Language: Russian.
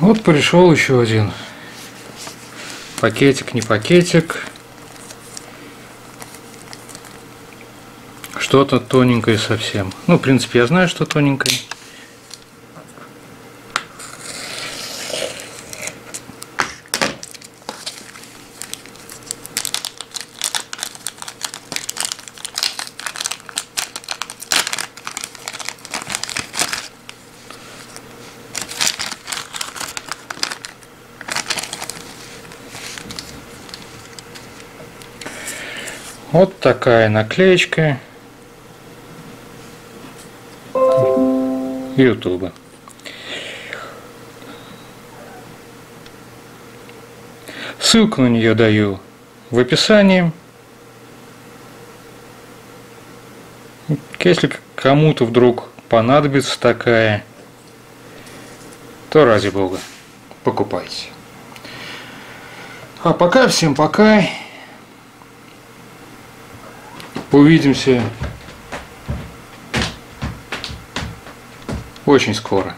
Вот пришел еще один пакетик, не пакетик. Что-то тоненькое совсем. Ну, в принципе, я знаю, что тоненькое. Вот такая наклеечка Ютуба. Ссылку на нее даю в описании. Если кому-то вдруг понадобится такая, то ради бога, покупайте. А пока всем пока. Увидимся очень скоро.